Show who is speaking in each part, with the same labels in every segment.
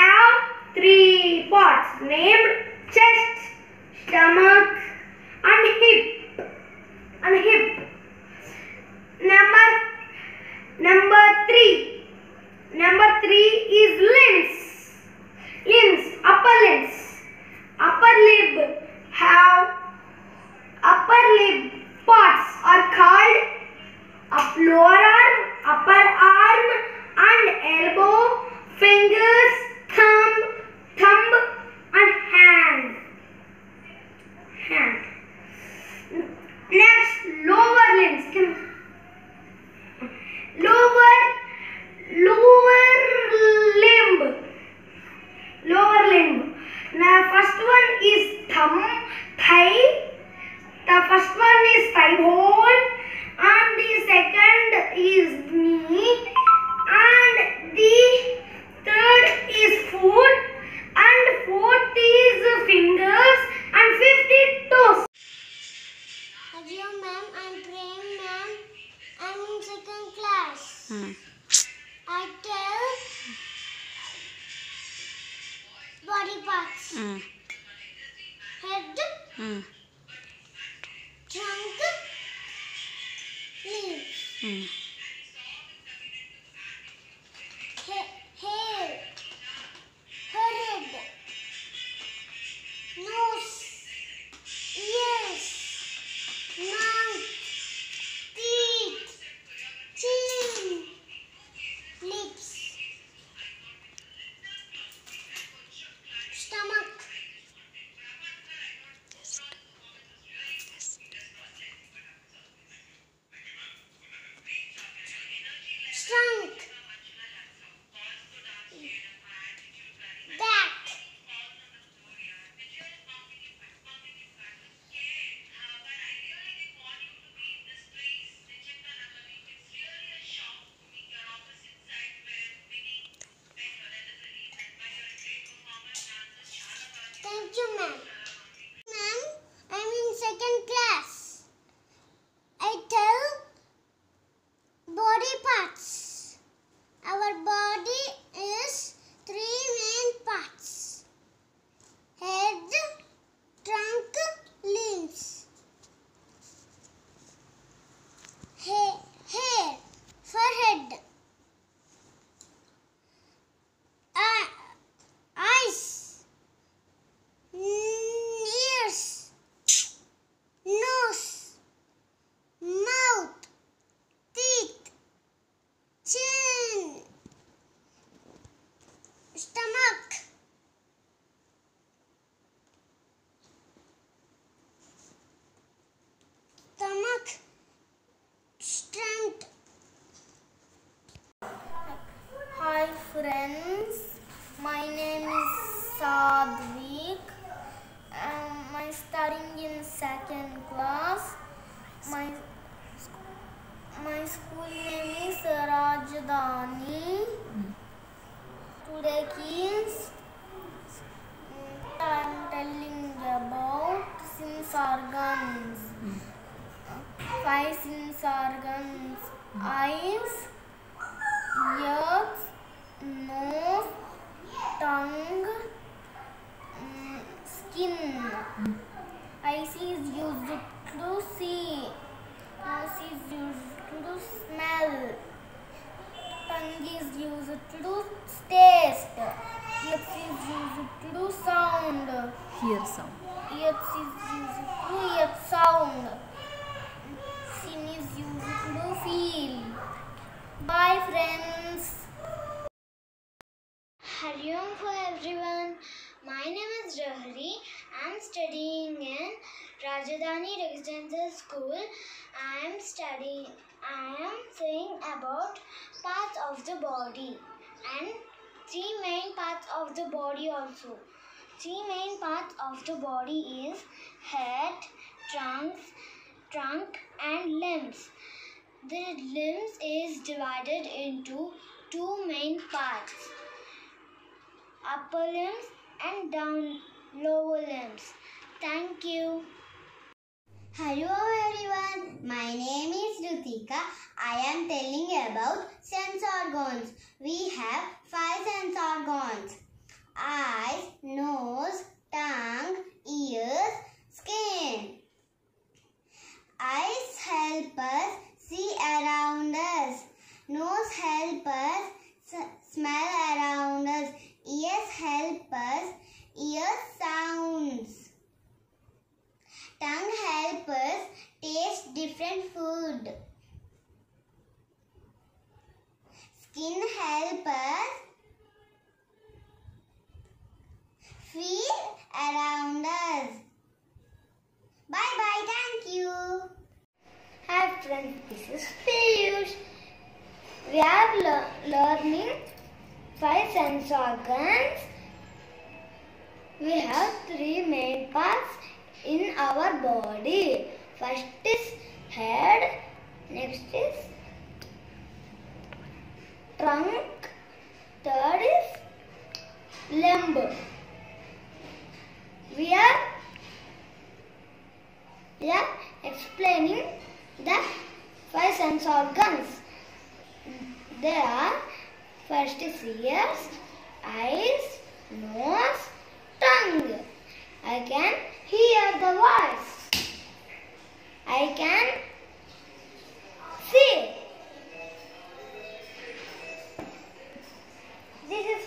Speaker 1: have three parts named chest, stomach, and hip. And hip. Number number three. Number three is limbs. Limbs, upper limbs. Upper lip have upper lip parts are called up lower arm, upper arm, and
Speaker 2: leaves, you, ma'am I'm in second class. I tell body parts. Our body is three main parts head, trunk, limbs. Hair, hair forehead, eye- eyes, ears, nose, mouth, teeth, chin, stomach, stomach, strength. Hi friends, my name is Sadvik. Um, I'm studying in second class. My my school name is Rajdhani. Today is mm, I'm telling about sense organs. Five sense organs: eyes, ears, nose, tongue, mm, skin. Eyes is used to see. Nose is used to smell. Tongue is used to taste. Ears is used to sound.
Speaker 3: Hear sound.
Speaker 2: Ears is used to hear sound. Skin is used to feel. Bye friends. Hello for everyone. My name is Rahri. I am studying in Rajadhani Residential School. I am studying. I am saying about parts of the body and three main parts of the body also. Three main parts of the body is head, trunks, trunk, and limbs. The limbs is divided into two main parts upper limbs and down lower limbs. Thank you.
Speaker 3: Hello everyone, my name is Rutika. I am telling about sense organs. We have five sense organs eyes, nose, tongue, ears, skin. Eyes help us see around us. Nose help us s- smell around us. Ears help us hear sounds. Tongue help us taste different food. Skin help us feel around us. Bye bye, thank you.
Speaker 1: Hi friends, this is Piyush. We are lear- learning five sense organs. We have three main parts in our body. First is head, next is trunk,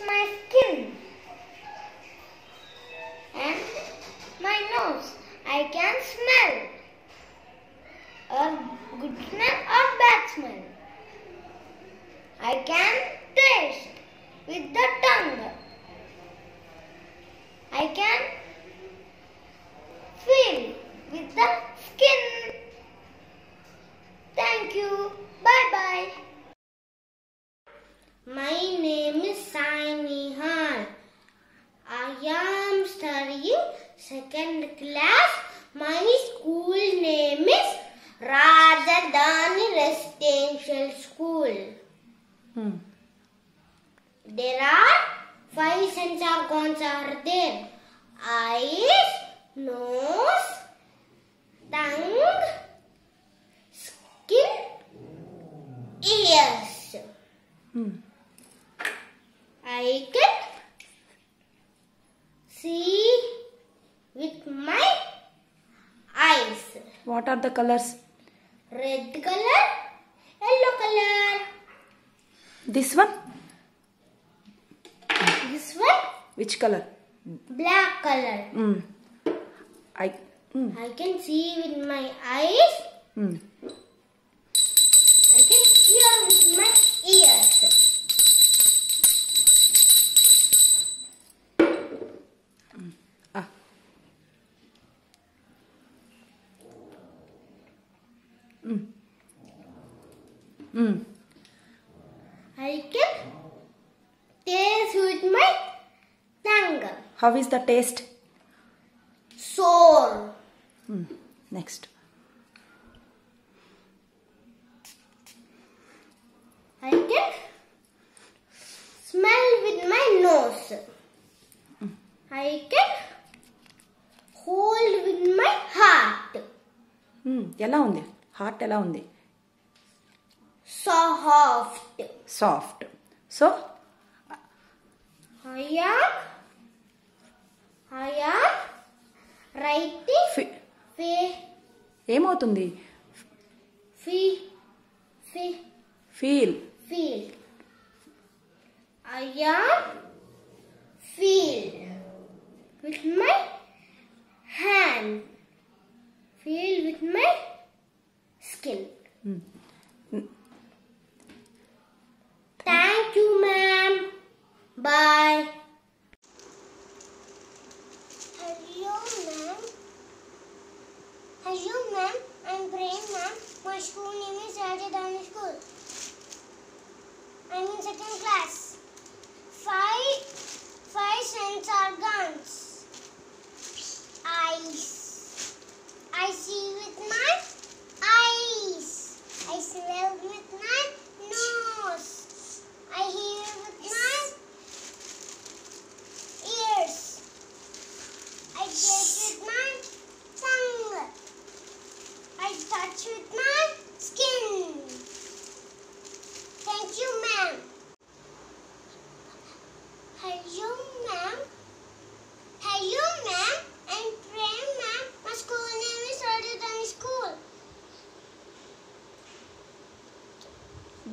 Speaker 1: my skin and my nose. I can smell a good smell or bad smell. I can taste with the tongue. I can feel with the skin. Thank you. Bye bye.
Speaker 3: My name is Sai Nihal. I am studying second class. My school name is Rajadhani Residential School. There are five sense organs are there. Eyes, nose, tongue, skin, ears. I can see with my eyes.
Speaker 4: What are the colors?
Speaker 3: Red color, yellow color.
Speaker 4: This one?
Speaker 3: This one,
Speaker 4: Which color?
Speaker 3: black color.
Speaker 4: Mm. I. Mm.
Speaker 3: I can see with my eyes.
Speaker 4: Mm. Mm.
Speaker 3: I can taste with my tongue.
Speaker 4: How is the taste?
Speaker 3: Sour.
Speaker 4: Mm. Next.
Speaker 3: I can smell with my nose. I can hold with my heart.
Speaker 4: Mm. ఎలా ఉంది heart ఎలా ఉంది
Speaker 3: Soft.
Speaker 4: Soft so
Speaker 3: I am. I am writing
Speaker 4: ఫి
Speaker 3: fe,
Speaker 4: ఏమవుతుంది
Speaker 3: fe, fe,
Speaker 4: feel
Speaker 3: feel. I am feel with my hand. Feel with my skin. Thank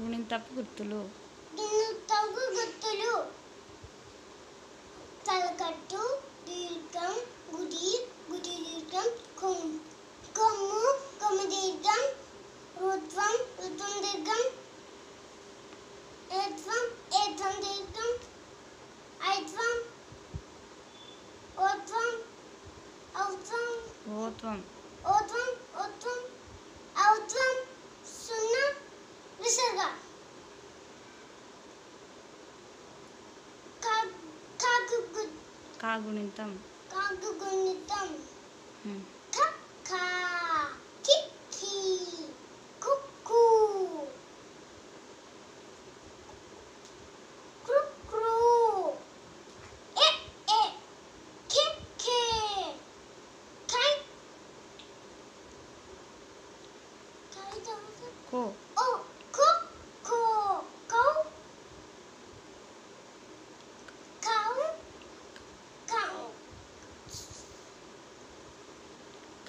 Speaker 2: గుణింతపు గుర్తులు.
Speaker 3: గిన్నెతగు గుర్తులు. తలకట్టు దీర్ఘం గుడి గుడి దీర్ఘం కొమ్ కొమ్ము కొమ్ము దీర్ఘం రుత్వం రుత్వం దీర్ఘం ఏత్వం ఏత్వం దీర్ఘం ఐత్వం ఓత్వం ఔత్వం
Speaker 2: ఓత్వం.
Speaker 3: ఓత్వం ఓత్వం ఔత్వం విసర్గ కా- కాకు గు-
Speaker 2: కా గుణింతం
Speaker 3: కాకు గుణితం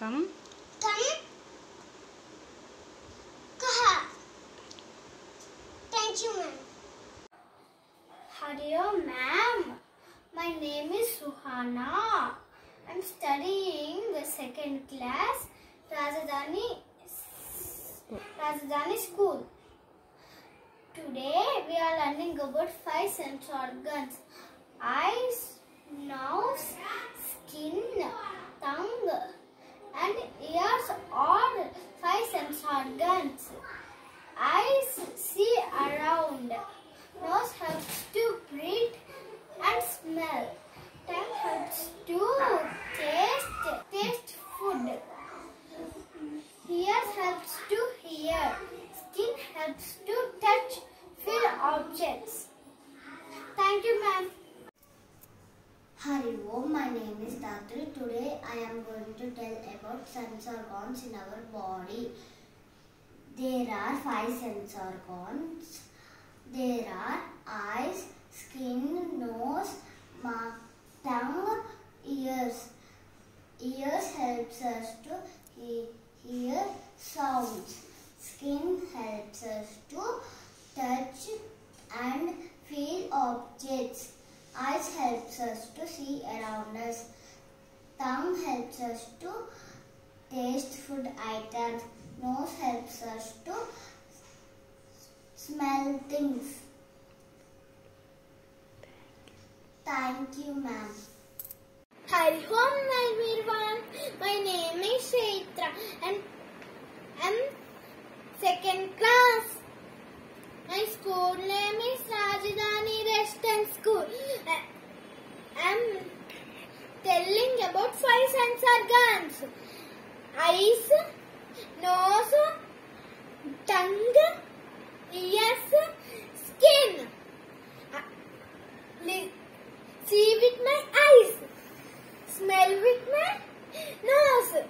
Speaker 2: कम
Speaker 3: कम कहा thank you ma'am
Speaker 1: Hello ma'am, my name is Suhana. I'm studying the second class Rajadani Rajadhani school. Today we are learning about five sense organs. Eyes, nose, skin, tongue, and ears. All five sense organs. Eyes see around. Nose helps to breathe and smell. Tongue helps to taste taste food. Ears helps to hear. Skin helps to touch, feel objects. Thank you, ma'am.
Speaker 3: Hari Om, my name is Datri. Today I am going to tell about sense organs in our body. There are five sense organs. There are eyes, skin, nose, mouth, tongue, ears. Ears helps us to he- hear sounds. Skin helps us to touch and feel objects. Eyes helps us to see around us. Tongue helps us to taste food items. Nose helps us to smell things. Thank you, ma'am.
Speaker 1: Hi home, everyone. My name is Shaitra and I'm second class. My school name is Rajdhani Western School. I'm telling about five sense organs: eyes, nose, tongue, ears, skin. See with my eyes, smell with my nose,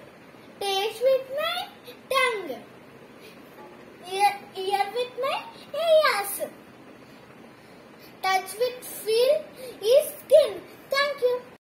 Speaker 1: taste with my tongue, ear, ear with my ears, touch with feel is skin. Thank you.